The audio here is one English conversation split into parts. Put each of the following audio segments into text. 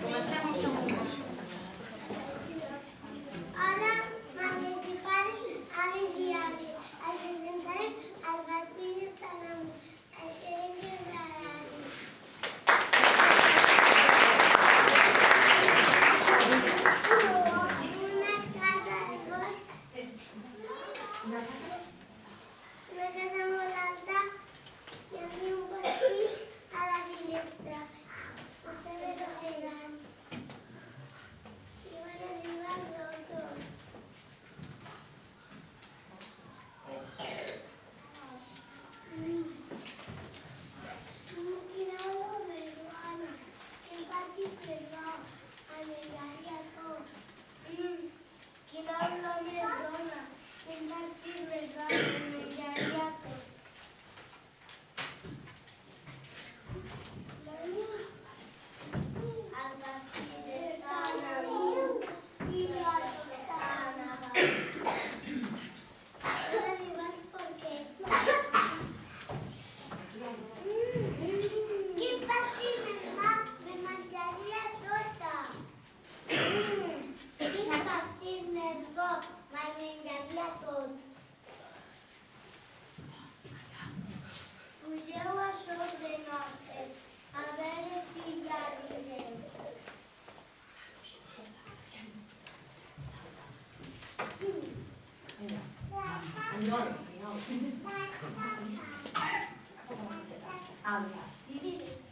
Pour ma sœur Alias.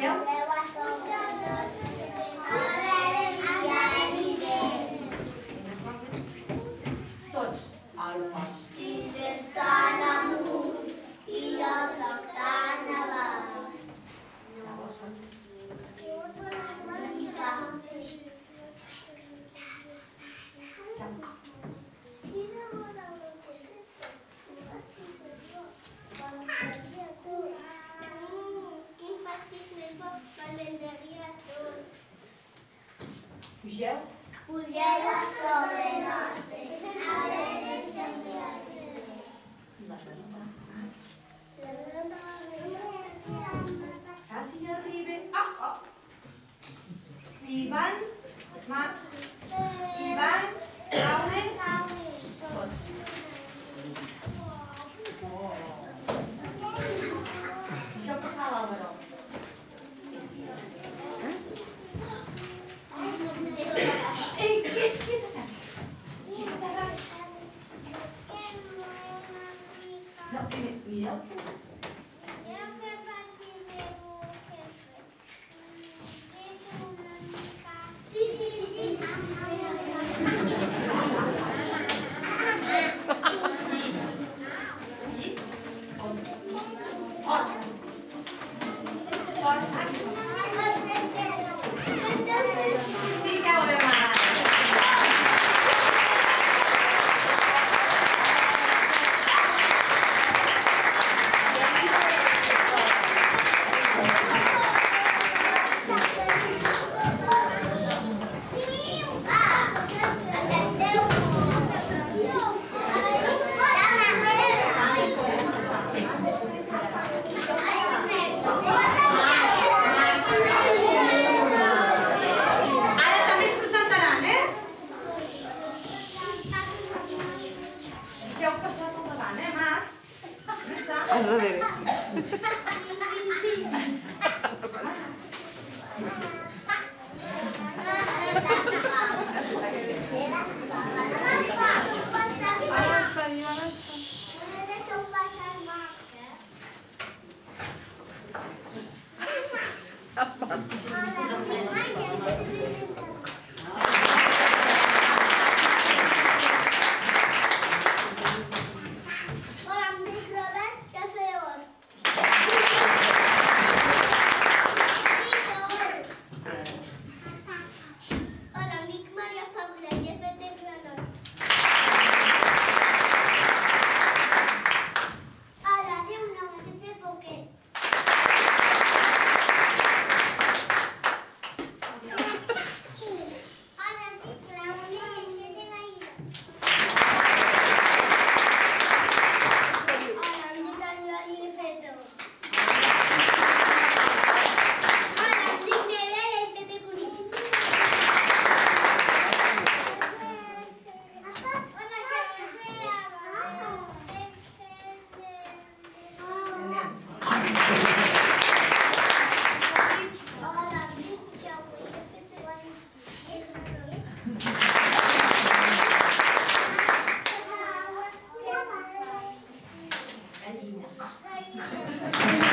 Michelle. Puja. Puja o. Alina.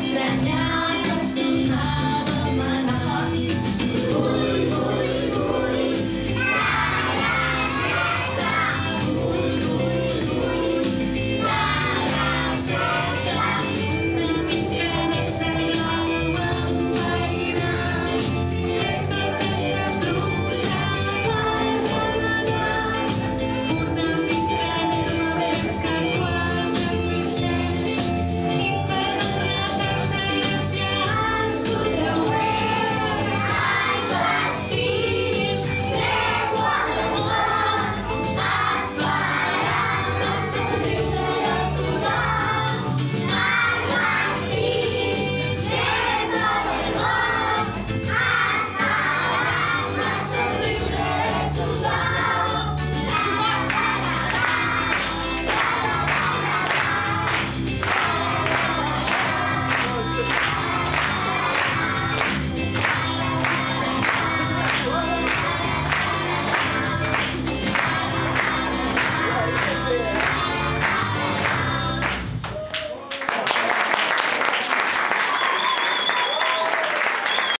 extrañar.